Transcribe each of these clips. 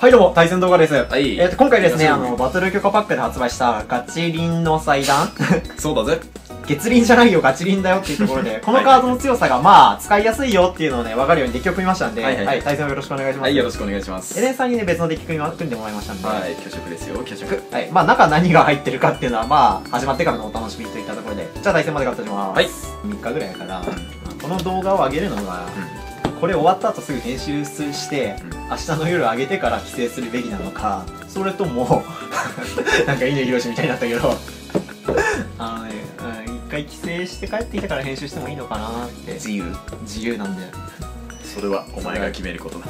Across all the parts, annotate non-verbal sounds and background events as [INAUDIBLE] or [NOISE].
はいどうも、対戦動画です。はいえっ、と、今回ですね、あの、バトル許可パックで発売したガチリンの祭壇 [LAUGHS] そうだぜ。月輪じゃないよ、ガチリンだよっていうところで、[LAUGHS] このカードの強さが、まあ、使いやすいよっていうのをね、わかるようにデッキを組みましたんで、は、はいいはいはい対戦をよろしくお願いします。はい、よろしくお願いします。エレンさんにね、別のデッキ組み組んでもらいましたんで、はい、虚食ですよ、虚食。はい。まあ、中何が入ってるかっていうのは、まあ、始まってからのお楽しみといったところで、じゃあ対戦までガッとします。はい。3日ぐらいやから、この動画を上げるのが、これ終わった後すぐ編集して、うん明日の夜上げてから帰省するべきなのか、それとも、[LAUGHS] なんか稲広しみたいになったけど、あのね、うん一回帰省して帰ってきてから編集してもいいのかなって。自由。自由なんで。それはお前が決めることだ。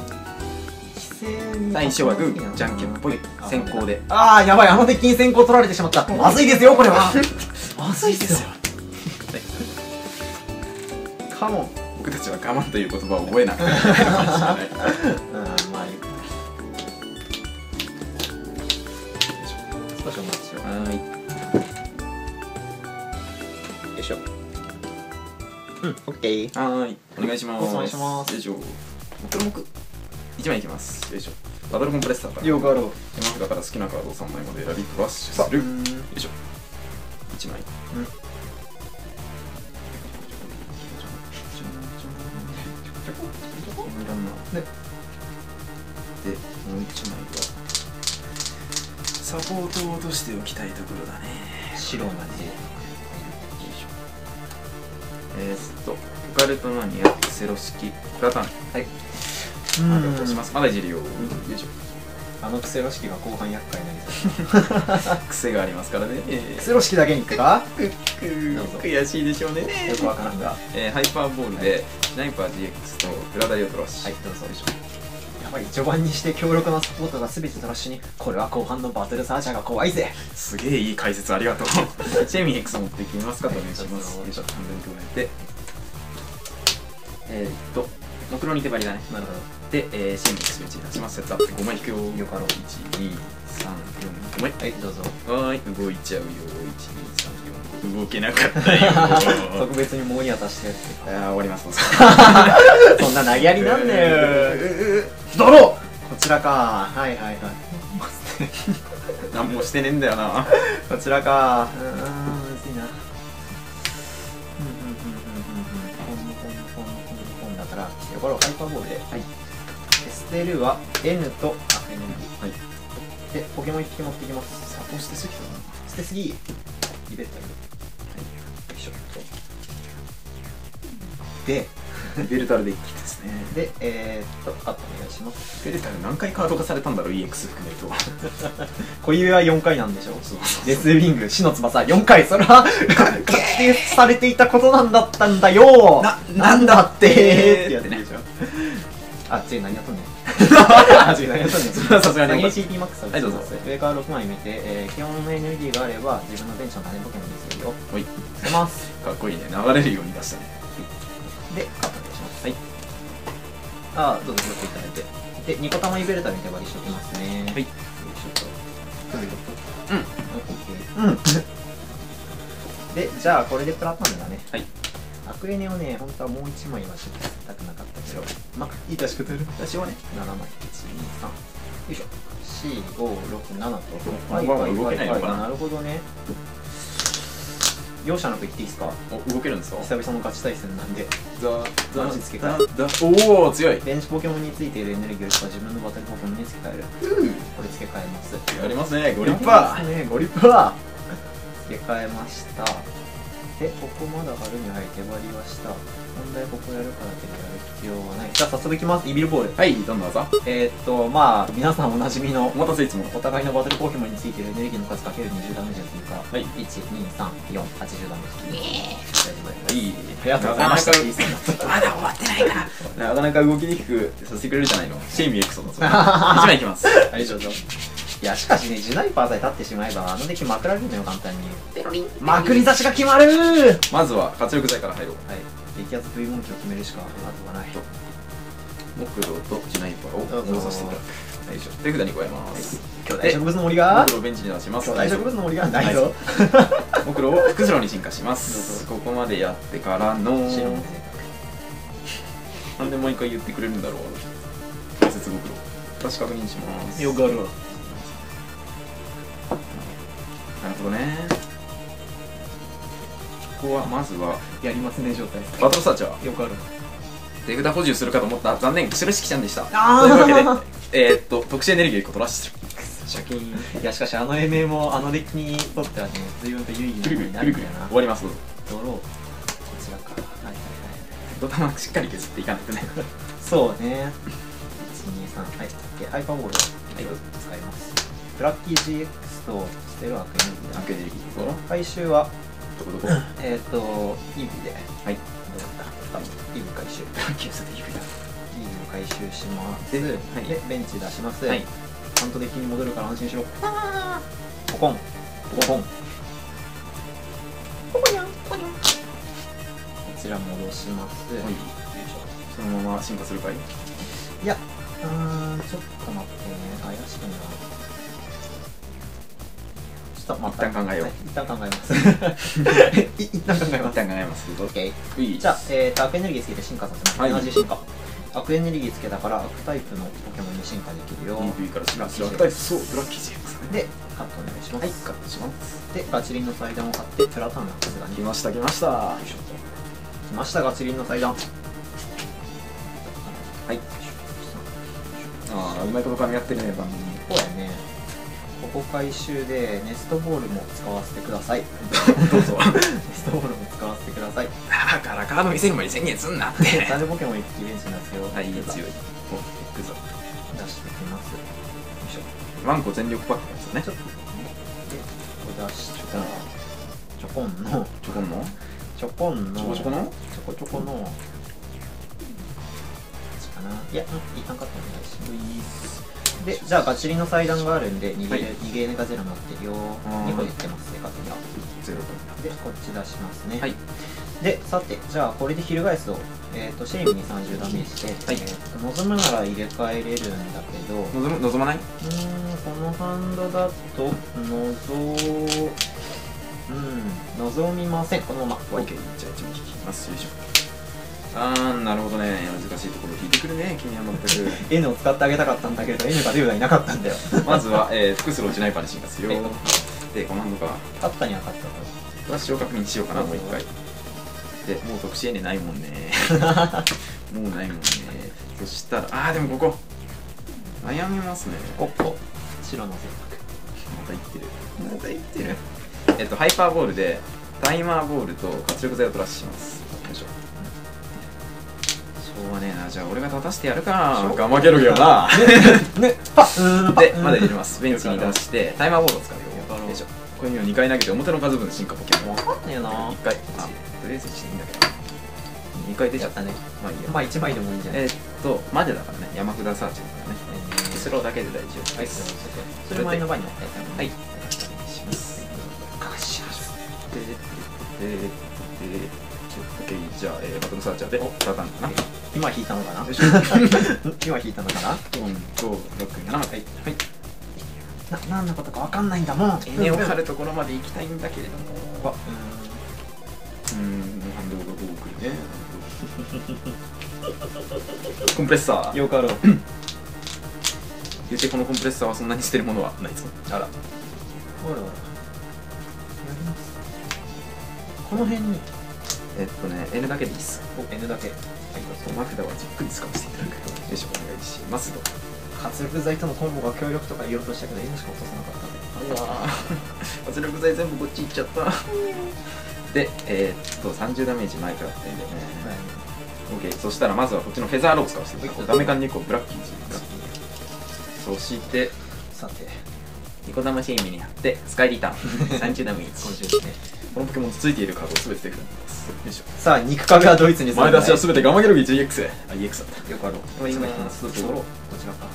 最初はグー、じゃんけんぽい、先行で。ああ、やばい、あの鉄筋先行取られてしまった。まずいですよ、これは。[LAUGHS] まずいですよ。[LAUGHS] カモン。僕たちは我慢という言葉を。覚えなくてはいるかもしれない。うん、まあいい。少しお待ちを。はい。よいしょ。うん、オッケー。はーい。お願いします。お願いしますよいしょ。目目。一枚いきます。よいしょ。バトルコンプレッサーから。よくあろう。手札から好きなカードを3枚まで選びフラッシュする。よ。いしょ。一枚。うんで、で、もう一枚はサポートを落としておきたいところだね。白なね。よいしょえー、っと、オカルトマニア、セロ式、プラタン。はい。うんありがとうございます。まだいじるよ。よいしょ。あのクセロ式が後半厄介になりそう。[LAUGHS] 癖がありますからね。えクセロ式だけに行くか？くっくどうぞ悔しいでしょうね。よくわからんが。えー、ハイパーボールで、スナイパー GX とグラダリオトラッシュ。はいどうぞよいしょやばい、序盤にして強力なサポートが全てトラッシュに、これは後半のバトルサーチャーが怖いぜ。すげえいい解説ありがとう。[LAUGHS] チェミ X 持ってきますかお願いします。はいよいしょ、半分に加えて。えー、っと、モクロに手張りだね。なるほで、えー、シェミ X 1出します。セットアップ5枚引くよ。よかろう1、2、3、4、5枚。ど。はい、どうぞ。はーい、動いちゃうよ。1、2、3、4、5。動けなかったよ。[LAUGHS] 特別にもうに渡してやって。あー終わります。[LAUGHS] [LAUGHS] そんな投げやりなんだよ。うドローこちらか。はいはいはい。何もしてねえんだよな。こちらか。うーん、はい。捨てるは N と、あ、エネルギー。はい。で、ポケモン1匹持ってきます。サポしてすぎた捨てすぎ。リベッタル。はい。よいしょ。で、な。[LAUGHS] ベルタルデッキですね。で、えー、っと、カットお願いします。ベルタル何回カード化されたんだろう [LAUGHS] EX 含めると。小指は4回なんでしょそうそうデスウィング、死の翼4回、それは、[LAUGHS] 確定されていたことなんだったんだよななんだってえーってやつでしょあ、違う、何やっとんねん。[LAUGHS] あ、違う、何やっとんねん。それはさすがに先に CP マックスをはいどうぞ上から6枚見て、えー、基本のエネルギーがあれば、自分のベンチの種ポケモンにするよ。はい。捨てます。かっこいいね。流れるように出したね。で、カットお願いします。はい。あ、どうぞ、取っていただいて。で、ニコタマイベルタに手張りしておきますね。はいよいしょと。うん。うん。で、じゃあこれでプラタンだね。はい。アクエネをね、本当はもう1枚はちょっと捨てたくなかったけど、まあ、いい出しく取る。私はね、7枚。1、2、3。よいしょ。4、5、6、7と。まあまあまあ動けないのかななるほどね。容赦なく言っていいですか？お動けるんですか？久々のガチ対戦なんで。ザザマジ付け替えおお強いベンチポケモンについているエネルギーを自分のバトルポケモンに付け替える。これ付け替えます。やりますねゴリッやパりますね、ゴリッパー付け替えました。で、ここまだ春に入って割りはした。問題ここやるからってやる必要はない。じゃあ早速いきます。イビルボール。はいどんな技えー、っと、まあ、皆さんおなじみのお待たせいつものお互いのバトルポケモンについているエネルギーの数かける20ダメージというか、はい1、2、3、4、80ダメージ。大丈夫。いいありがとうございました。まだ終わってないから [LAUGHS] なかなか動きにくくさせてくれるじゃないのシェイミーエクソンだぞ1枚いきますはい、どうぞ。いや、しかしね、ジュナイパーさえ立ってしまえば、あのデッキまくられるのよ、簡単に。ペロリン。まくり差しが決まる！はい。まずは活力剤から入ろう。激アツ V モンキを決めるしか後がない。木道とジュナイパーをどうぞ戻させていただく。よいしょ手札に加えます。巨大植物の森が？木道をベンチに出します。巨大植物の森が？ないぞ。[LAUGHS] 木道をクズロに進化します。ここまでやってからの白なんで毎回言ってくれるんだろう。解説ご苦労私確認します。よくあるわるほどね。ここはまずはやりますね状態バトルサーチャーよくある。手札補充するかと思った。残念後ろ式ちゃんでした。というわけでえー、っと特殊エネルギー1個取らせてるシャキン。いやしかしあの MA もあのデッキにとってはね随分と有意義なるんだよな。終わります。ドロー。こちらかはいはいはいドタマしっかり削っていかないとね。そうね。123はい。でハイパーボールをはい使います。ブラッキー GX とステルアークエネルギーアクエネルギーこの回収はどこどこえっ、ー、とイービーで。はい。どうだった？あイービー回収。キュースでイービーを回収します。でで,、はい。ベンチ出します、はい。ちゃんとデッキに戻るから安心しろ。ポコン。ポコン。ポコニャン。ポコニャン。こちら戻します、はい。よいしょ。そのまま進化するかい？いや、うーん、ちょっと待ってね、怪しいな。ちょっと待って。一旦考えようはい一旦考えます。[LAUGHS] い一旦考えます。一旦考えます OK。じゃあ、えーと、アクエネルギーつけて進化させます。はい同じ進化。アクエネルギーつけたから、アクタイプのポケモンに進化できるよ。EV から進化するアクタイプそうブラッキーで、カットお願いします。はいカットしますで、ガチリンの祭壇を買って、プラターンのさすがに。来ました来ました来ました、ガチリンの祭壇。はいああうまいこと噛み合ってるね番組そうやね。ここ回収でネストボールも使わせてください。どうぞ [LAUGHS] ネストボールも使わせてください。だからカード見せる前に宣言すんなってサルポケモン一匹ベンチなんですよ。はい強いお出エクザしてきます。よいしょ。ワンコ全力パックですよねちょっとね。で、ここ出したら、チョコンの、チョコンの？チョコンの、チョコチョコの？チョコチョコの、こっちかな。いや、うん、いかんかったお願いします。で、じゃあガチリの祭壇があるんで、逃げ,、はい。逃げがゼロ持ってるよ。ー2個言ってます、正確には。ゼロで、こっち出しますね。はい。で、さて、じゃあこれで翻すと、えっ、と、シェリムに30ダメージで、はい。えーと望むなら入れ替えれるんだけど、う望む望まない？ーん、このハンドだと、望、うん、望みません、このまま。OK じゃあ1枚引きます。よいしょあーなるほどね。難しいところ引いてくるね君は全く。[LAUGHS] N を使ってあげたかったんだけど、N がデューダいなかったんだよ。まずは、えー、複数の落ちないパーに進化するよ。はいでこのハンドか勝ったには勝ったと。フラッシュを確認しようかなもう一回。でもう特殊エネないもんね。[LAUGHS] もうないもんね。そしたらあーでもここ。悩みますね。ここ、白のまたいってる。またいってる。えっとハイパーボールでタイマーボールと活力剤をプラスします。よいしょうがねえなじゃあ俺が立たせてやるかガマゲロゲよな。線。ね、パッ、でまだ入れます。ベンチに出してタイマーボールを使うよ。よよいしょこれには2回投げて表の数分の進化ポケモン。わかんねえな。1回あとりあえず1でいいんだけど。2回出ちゃったね。まあいいや。まあ1枚でもいいんじゃない？えーっとまでだからね山札サーチだからね。えー。スローだけで大丈夫。はい、ですそれ前の場にはい。します。ガシャででででじゃあ、えー、バトルサーチャーでパターンかな？今引いたのかな？[LAUGHS] 今引いたのかな？4 5 6 7はい。はい。な、何のことかわかんないんだもん。エネを張るところまで行きたいんだけれども。わ、うーん。反動がどうくるね。[LAUGHS] コンプレッサー。よかろう言ってこのコンプレッサーはそんなに捨てるものはないぞあらほら。ほら。やります。この辺にえっとね N だけでいいっす。お N だけ。はい。どうぞマフダはじっくり使わせていただくよいしょお願いしますと。活力剤とのコンボが強力とか言おうとしたけど N しか落とさなかった。ねうわー。[LAUGHS] 圧力剤全部こっち行っちゃった。[LAUGHS] でえー、っと30ダメージ前からってんだよね、OK そしたらまずはこっちのフェザーローを使わせてい。ただダメカン2個ブラッキーにしますそしてさて。ニコ玉シェイミに貼ってスカイリターン。[LAUGHS] 30ダメージ。今週ですねこのポケモンついているカードを全て手札にます。よいしょさあ肉壁はドイツに前出しはす全てガマゲルギ GX あ EX だった。よかろう今ころこちらかは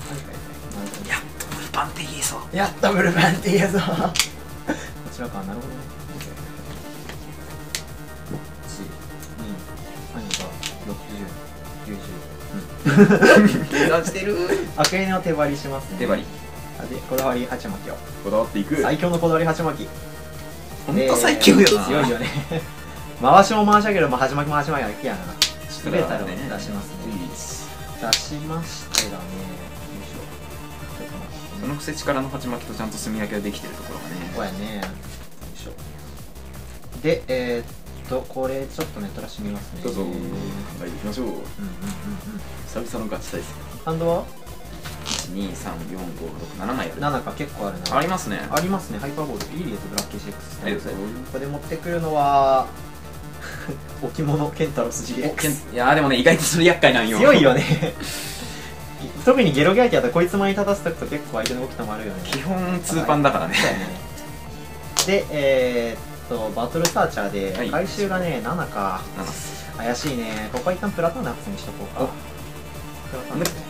いやっとブルパンって言えそうやったブルバンって言えぞ。こちらかなるほどね。1 2 3 4 5 6 0 90計算してる。アクエネを手張りしますね。手張り。こだわり鉢巻きを。こだわっていく。最強のこだわり鉢巻きほんと最強よな、えー強いよね。回しも回し上げるも鉢巻きも鉢巻きはきやな。そスペータルを出しますね。いいっす出しましてだね。よいしょ。そのくせ力の鉢巻きとちゃんと炭焼きができてるところがね。こうやね。よいしょ。でえー、っとこれちょっとネットラしみますね。どうぞ。うんうんうんはい行きましょううん。久々のガチ対戦。ハンドは？1234567枚ある。7か結構あるな。ありますね。ありますね。ハイパーボール。イリエとブラッキーシェイクスありがとうございここで持ってくるのは [LAUGHS] 置物ケンタロス GX いやーでもね意外とそれ厄介なんよ。強いよね。特にゲロゲアキだとこいつ前に立たせとくと結構相手の動き止まるよね。基本ツーパンだからね。ね。でえー、っとバトルサーチャーではい。回収がね7か。7怪しいね。ここは一旦プラトーナックスにしとこうか。お。プラトーナックス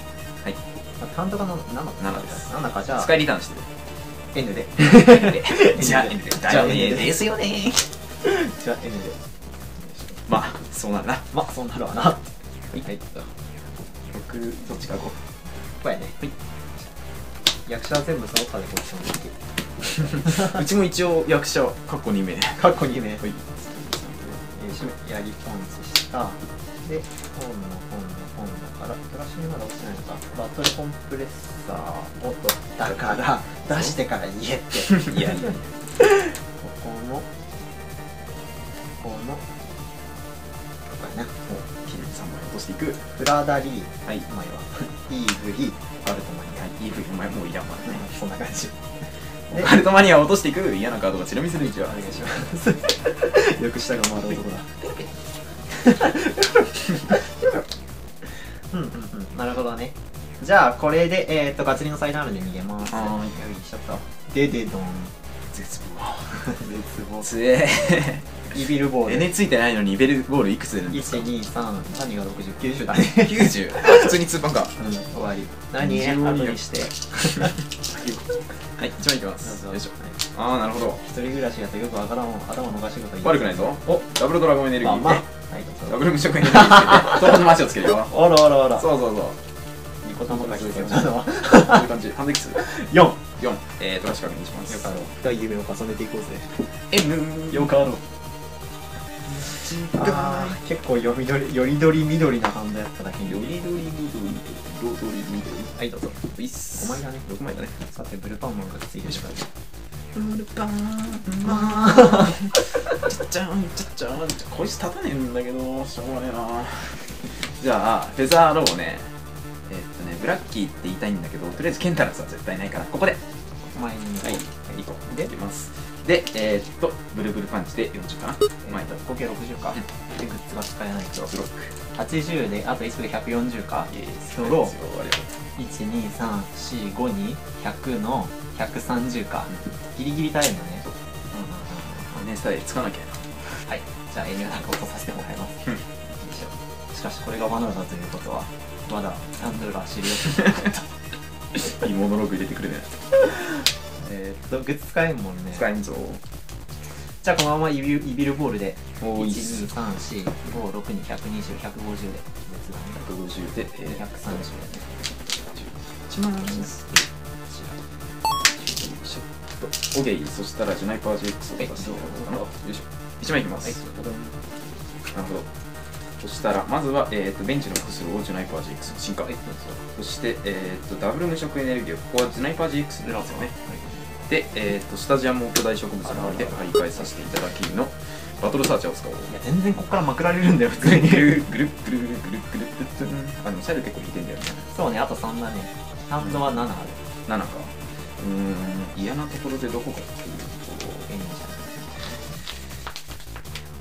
あ担当が 7, 7です。7か。じゃあ使いリターンしてる。N で。[LAUGHS] じゃあじだよねゃあねで。すよね。じゃあ N で。まあそうなるな。まあそうなるわな。はい。はい。僕どっちかこここやね。はい。役者は全部揃ったでこっちの時ううちも一応役者過去2名。過去2名。はい。えーやりポンチした。で本のからプラスにまだ落ちてないのか。バトルコンプレッサーをとだから出してから言えって。いやいやここのここのここやなきれいに3枚落としていく。プラダリー。はい。前は。イーブリバルトマニアはい。いいふうにお前もういらんわ。ねそんな感じでカルトマニアを落としていく嫌なカードがチラ見する位置はお願いしますよく下が回る男だ [LAUGHS] うんうんうん。なるほどね。じゃあこれでえー、っとガツリのサイダールで逃げます。はーい。よいしょっと。ででどん。絶 [LAUGHS] 絶望。つえ。イビルボール。ーエネついてないのにベルボールいくつ出るんですか？123何が6090だね。90 [LAUGHS] あ普通にツーパンか。うん終わり。何非常に後にして [LAUGHS] はい一枚いきます。どうぞ。よいしょ。ああなるほど。一人暮らしだとよくわからん頭逃しこと言悪くないぞ。おダブルドラゴンエネルギー。まあまあ。はいダどうぞ。ブル無色エネルギー。つけて東の街をつけるよあらあらあらそうそうそう。ニコ玉が必要なのはこういう感じハンデキ数4よ4えートラッシュ確認します。かろう。深い夢を重ねていこうぜ。N よかろうあー結構よりどりよりどり緑なハンドやっただけに。よりどり緑どり緑はいどうぞ。ういっす5枚だね。6枚だね。さてブルパンマンがついてるから。ブルパン。まちっちゃんちっちゃんこいつ立たねえんだけどしょうがねえな。じゃあフェザーローねえーっとねブラッキーって言いたいんだけどとりあえずケンタラスは絶対ないからここで。前にはい。2個でいきますでえーっとブルブルパンチで40かな？前と合計60か？うん。でグッズが使えないと。ブロック80であと1個で140か。イエーイドローですよありがと12345に100の130か。ギリギリ耐えるのね。う。ねさえつかなきゃはい。じゃあエニアなんか落とさせてもらいます。うん。よいしかしこれがバナナだということはまだサンドラー知るよいいモノローグ入れてくれねえーっとグッズ使えんもんね。使えんぞ。じゃあこのままイビルイビルボールでおーいいっす123456120 150で別だね150で、え130ー、だね。1万円オゲイそしたらジュナイパー GX を出してよいしょ1枚いきます、はい。なるほど。そしたらまずは、えー、とベンチの複数をジュナイパー GX 進化。はい。そして、えー、とダブル無色エネルギーをここはジュナイパー GX なんですよねで、えー、とスタジアムを巨大植物の周りで徘徊させていただきのバトルサーチャーを使おう。いや全然ここからまくられるんだよ普通に。ぐるぐるぐるぐるぐるぐるぐるあでもサイド結構引いてんだよねそうねあと3だね。ハンドは7ある。7か。うーん嫌なところでどこかっていうと。エニじ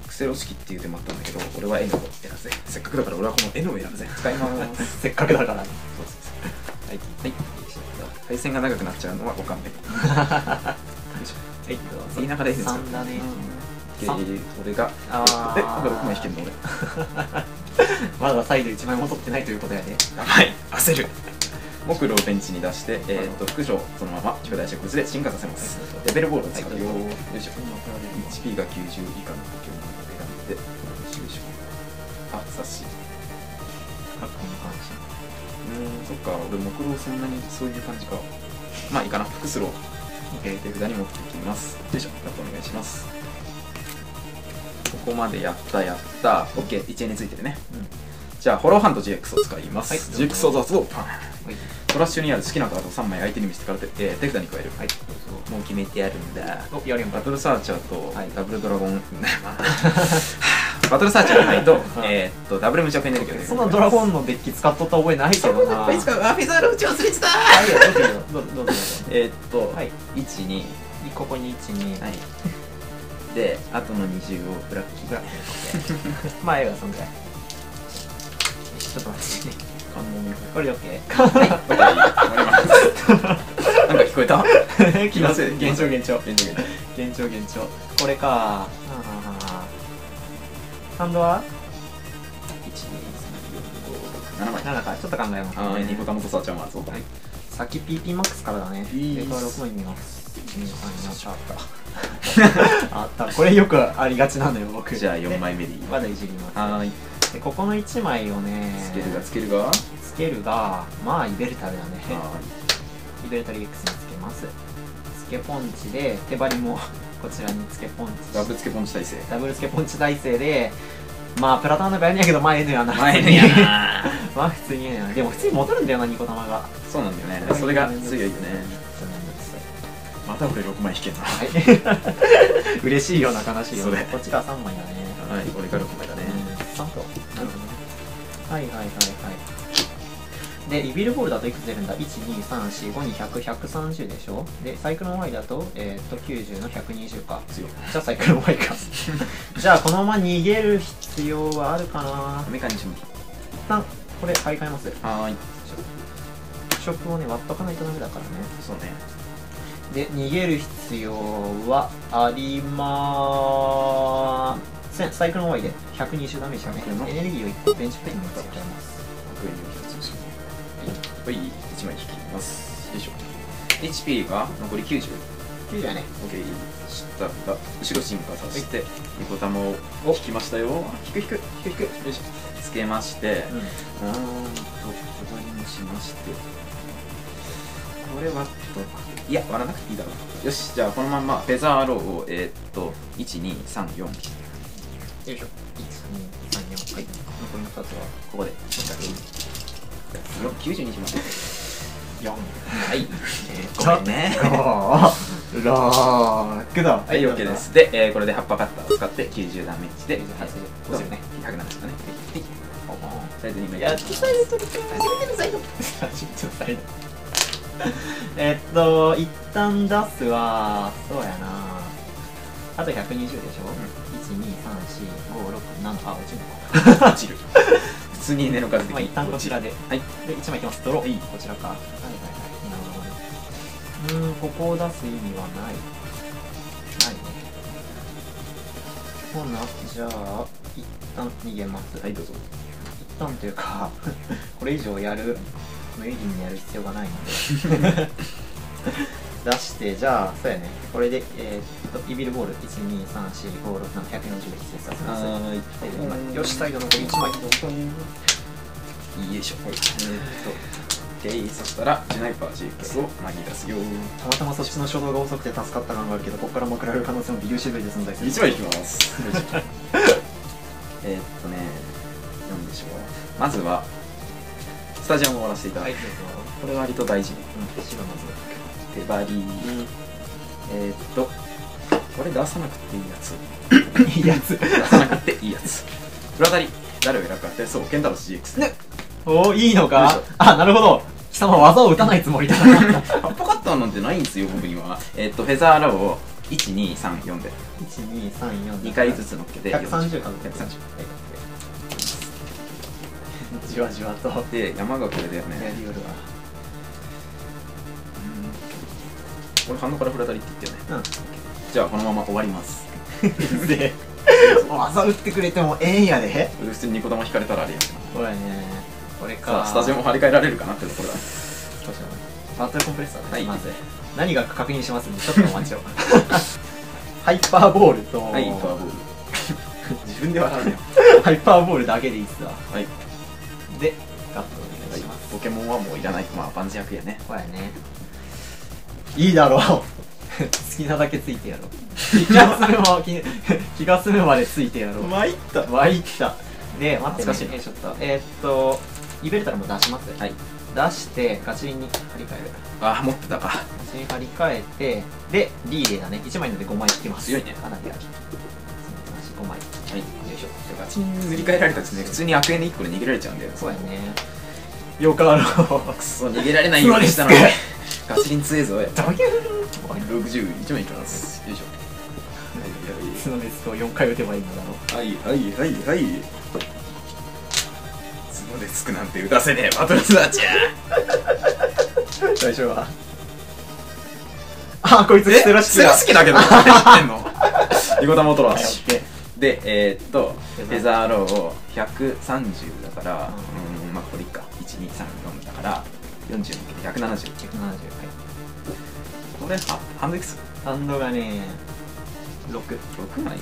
クセロ式って言うてもあったんだけど俺は N を選ぶぜせ。っかくだから俺はこの N を選ぶぜ。使います。[LAUGHS] せっかくだから。ねそうそうそう。はい。はい対戦が長くなっちゃうのはご勘弁はい。どうぞいい中でいいですよ。3だね。で三俺が。あー。えまだ6枚引けんの俺。[LAUGHS] まだサイド1枚も取ってないということやね。はい。焦る。木炉をベンチに出して、えー、と副将そのまま巨大植物で進化させます。レベルボールを使うよ、はいよいしょ。HP が90以下のポケモンを選んでよいしょよいしょ。あ察しカッコの話うーんそっか俺木炉そんなにそういう感じか。まあいいかな。複数ロー手札に持ってきます。よいしょ。あとお願いします。ここまでやったやった。OK1 円についてるね。うん。じゃあホローハンド GX を使います、はい。GX を雑動パン。はい。トラッシュにある好きなカードを3枚相手に見せてから手,、えー手札に加える。はい。もう決めてあるんだ。バトルサーチャーとはい。ダブルドラゴン、ま [LAUGHS] あ [LAUGHS] バトルサーチャーがないと [LAUGHS] はい。えーっとダブル無弱エネルギーをそんなドラゴンのデッキ使っとった覚えないけどな。いつかあフェザール打ち忘れてた。はい。どうぞどうぞどうぞどうぞえーっと、はい。12ここに12はい。であとの20をブラッキーブラックまあええわそんぐらい。ちょっと待って。これで OK はい終わりますなんか聞こえた？気のせい現象現象。現状現現象現象。これか。はあはあはあハンドは？1 2 3 4 5 6 7枚。7か。ちょっと考えますあーニコタモとサーチャーマーズをはい。先 PP マックスからだね。いいデータ6枚見ます。123あった。[LAUGHS] あった。これよくありがちなのよ僕。じゃあで4枚目でいい。まだいじります。はーい。でここの1枚をねつけるがつけるが？はつけるがまあイベルタルだね。ーイベルタル X につけます。つけポンチで手張りもこちらにつけポンチ。いダブルつけポンチ体制。ダブルつけポンチ体制でまあプラタンの場合にやけど前 N やな前のやな。[LAUGHS] まあ普通に N やなでも普通に戻るんだよなニコ玉がそうなんだよね。それが強いよね。また俺6枚引けんな。ははい。[LAUGHS] 嬉しいような悲しいような。それ。こっちが3枚だね。い俺が6枚だね。3となるほどね。はいはいはいはいでリビルボールだといくつ出るんだ？12345に100130でしょ？でサイクロン Y だと,、えー、っと90の120か。強い。じゃあサイクロン Y か。[LAUGHS] じゃあこのまま逃げる必要はあるかな。メカニズム。一旦これ買い替えます。はーい。食をね割っとかないとダメだからね。そうね。で逃げる必要はありません。サイクロン Y で120ダメージだねエネルギーを1個ベンチプレイに使っちゃいます。1はい1枚引きます。よいしょ。HP が残り 90OK 90やね。したら後ろ進化させてニコタマを引きましたよ。引く引く。引く引く。よいしょ。つけまして。うん。うーんと小割りもしまして。これはといや割らなくていいだろう。よしじゃあこのまんまフェザーローをえー、っと1234よいしょ。1 2 3 4はい。残りの2つはここで90にします4はい、えー、ごめんね [LAUGHS] ロークだはい、OK です。で、えー、これで葉っぱカッターを使って90ダメージで、98そうですね。170だね。はい。サイズ2枚。やっとサイド取りたい初めてのサイド初めてのサイドえっと一旦出すはそうやなあと120でしょ、1 2 3 4 5 6 7あ落ちるのか落ちる。[LAUGHS] 普通に根の数的にまあ一旦こちらで。はい。で1枚いきます。ドロー、はい。こちらかはい。はい。はい。なるほどねうーんここを出す意味はない。ない。ねほなじゃあ一旦逃げますはい、どうぞ。一旦とい。うかこれ以上やる無意義にやる必要がない。ので出してじゃあそうやねこれでえー、っとイビルボール1234567 140で季節させますははいよしサイド残り1枚よいしょ。えーっと、OK、そしたら、ジュナイパー GX を前に出すよ。たまたまそっちの初動が遅くて助かった感があるけどここからまくられる可能性も微粒子類で存在する1枚引きます。[LAUGHS] えーっとね、なんでしょう。まずは、スタジアムを終わらせていただく。はいこれ割と大事ね。うん白まず手張り、えーっと、これ出さなくていいやつ。[LAUGHS] いいやつ。出さなくていいやつ。裏当たり、誰を選ぶかって、そう、ケンタロス GX。ね。おーいいのか？あなるほど。貴様技を打たないつもりだな。[LAUGHS] ハッポカッターなんてないんですよ、僕には。えーっと、フェザーラボを1、2、3、4で。1234 2回ずつ乗っけて、130か130。じわじわと。や [LAUGHS] で、山がこれだよね。りよるわこれ、反応からフラタリって言ってよね。うんじゃあ、このまま終わります。[LAUGHS] で技打ってくれてもええんやで普通にニコ玉引かれたらあれやんこれねこれかさあ、スタジオも張り替えられるかなってところだ。どうしようバトルコンプレッサーね、はいまず何が確認しますんでちょっとお待ちをハイパーボールと、はい、パワーボール。[LAUGHS] 自分で笑うねよ。ハイパーボールだけでいいっすわはい。でガットお願いします、ポケモンはもういらない。まあ、万事役やね。これねいいだろう。好きなだけついてやろう。気が済むま気 [LAUGHS] 気が済むまでついてやろう。参った。参った。で待って、ね、懐かしいなえちょっと。えーっとイベルタルも出します？はい。出してガチリンに張り替える。あ持ってたか。ガチリンに張り替えてでリーレーだね。1枚ので5枚引きます。強いね。かなりあり5枚はい。よいしょ。でガチに塗り替えられたらですね普通に悪縁で1個で逃げられちゃうんだよ。そうやね。よかろう。くそ。逃げられないようにしたのにガチリン強えぞや。ドキュ61枚いきますよいしょン角デスクを4回打てばいいのだろはいはいはいはいはい角でつくなんて打たせねえバトルスワーチやう大丈夫はあこいつえ捨てらしきだセラ式だけど何言ってんのリコタモトラシでえー、っとフェザーローを130だからううんまあこれいっか1234だから40抜けて170 170これは半分いくつハンドがね6 6枚。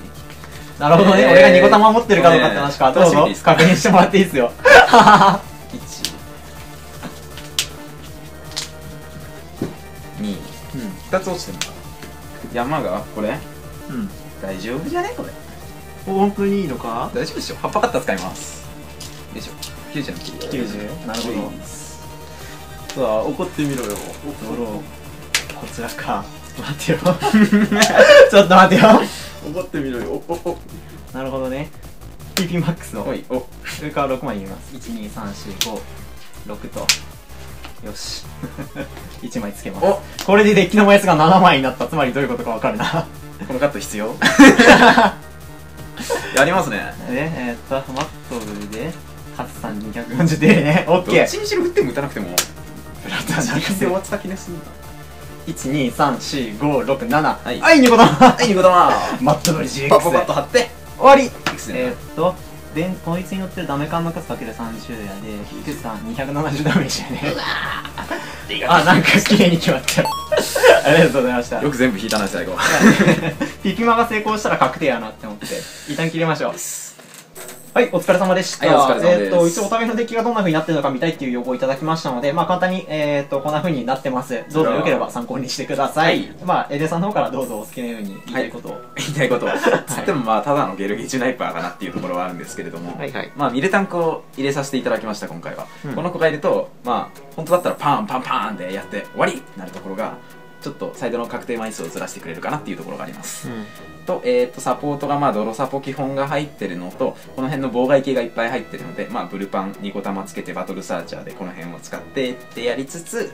なるほどね、えー。俺がニコ玉持ってるかどうかって話か、ねどうぞ。確認してもらっていいですよ。[LAUGHS] 1 2う2つ落ちてる山がこれ？んうん。大丈夫じゃね？これ。本当にいいのか？大丈夫でしょ葉っぱカッター使います。よいしょ。90の切り。90なるほど。はいさあ怒ってみろよ。ドローこちらか。待てよ。[LAUGHS] ちょっと待てよ。怒ってみろよ。おおお。なるほどね。TPMAX の。おいお。上から6枚入れます。12345と。よし。[LAUGHS] 1枚つけます。お。これでデッキの枚数が7枚になった。つまりどういうことか分かるな。このカット必要？[LAUGHS] やりますね。でえー、っとマットルで勝さん240でねオッケーどっちにしろ打っても打たなくてもプラタ自力で終わってた気がする1234567はい。はいニコ玉。はいニコ玉。マットのり GX パパパッと貼って。終わり。えー、っとでこいつによってるダメカンの数かける30やで低さ270ダメージやね。あなんか綺麗に決まった。よありがとうございました。よく全部引いたな最後。ピピマが成功したら確定やなって思って。一旦切りましょうはい、お疲れ様でした。はいお疲れ様です。えっ、と、一応お互いのデッキがどんな風になってるのか見たいっていう要望をいただきましたので、まあ簡単に、えっ、と、こんな風になってます。どうぞよければ参考にしてください。はい。まあ、エデさんの方からどうぞお好きなように言いたいこと。を。言いたいこと。はつってもまあただのゲルゲジュナイパーかなっていうところはあるんですけれども、はい。はい。まあミルタンクを入れさせていただきました今回は、うん。この子がいるとまあ本当だったらパンパンパンでやって終わりってなるところがちょっとサイドの確定枚数をずらしてくれるかなっていうところがあります、と,、えー、とサポートがまあ泥サポ基本が入ってるのとこの辺の妨害系がいっぱい入ってるので、まあ、ブルパン2個玉つけてバトルサーチャーでこの辺を使ってってやりつつ、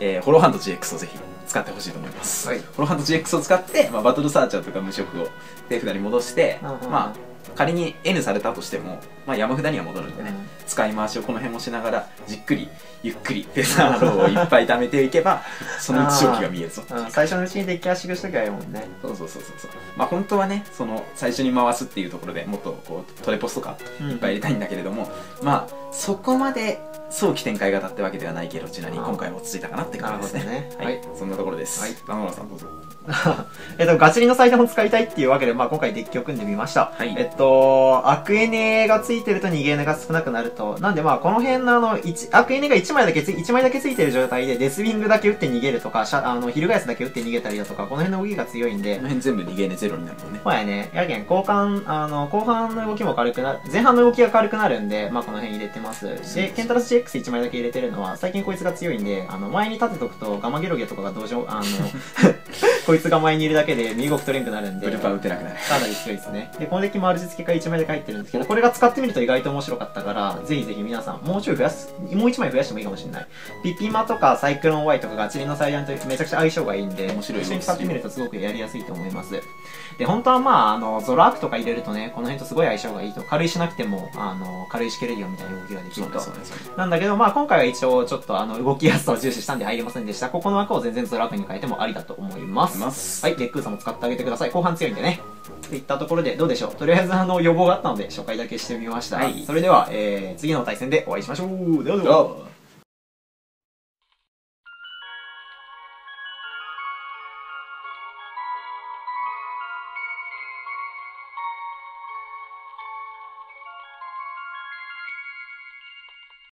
えーホローハンド GX をぜひ使ってほしいと思います、はい。ホローハンド GX を使って、まあ、バトルサーチャーとか無色を手札に戻して、うんうんうん。まあ仮に N されたとしても、まあ、山札には戻るんでね、うん。使い回しをこの辺もしながらじっくりゆっくりフェザーローをいっぱい貯めていけば [LAUGHS] そのうち勝機が見えるぞ。うん、最初のうちにデッキ圧縮しときゃいいもんね。そうそうそうそうそう。まあ本当はねその最初に回すっていうところでもっとこうトレポスとかうんいっぱい入れたいんだけれども、まあそこまで早期展開型ってわけではないけどちなみに今回は落ち着いたかなって感じですね。ね。はい、はい。そんなところです。はい。田村さんどうぞ。[LAUGHS] えっと、ガチリの祭壇を使いたいっていうわけで、まあ今回デッキを組んでみました。はい。えっと、アクエネがついてると逃げエネが少なくなると。なんでまあこの辺のあの、一アクエネが1枚だけつい、1枚だけついてる状態でデスウィングだけ打って逃げるとか、シャあの、ヒルガイスだけ打って逃げたりだとか、この辺の動きが強いんで。この、辺全部逃げねゼロになるもんね。まあやね、やけん、後半、あの、後半の動きも軽くなる、前半の動きが軽くなるんで、まあこの辺入れてます。で、ケンタロス GX1 枚だけ入れてるのは、最近こいつが強いんで、あの、前に立てとくと、ガマゲロゲとかが同時、あの、[LAUGHS] こいつが前にいるだけで身動き取れんくなるんで、ブルパン打てなくなるかなり強いですね。で、このデッキも R 字付けが1枚で入ってるんですけど、これが使ってみると意外と面白かったから、ぜひぜひ皆さん、もうちょい増やす、もう1枚増やしてもいいかもしれない。ピピマとかサイクロン Y とかガチリンのサイダンとめちゃくちゃ相性がいいんで、面白い一緒に使ってみるとすごくやりやすいと思います。で、本当はまあ、あの、ゾロアークとか入れるとね、この辺とすごい相性がいいと、軽いしなくても、あの、軽いし蹴れるよみたいな動きができると。そうねそうねなんだけど、まあ今回は一応ちょっとあの、動きやすさを重視したんで入りませんでした。ここの枠を全然ゾロアークに変えてもありだと思います。ますはい、ゲックーさんも使ってあげてください。後半強いんでね。といったところでどうでしょうとりあえずあの予防があったので初回だけしてみました。はいそれでは、えー、次の対戦でお会いしましょう。ではでは。あ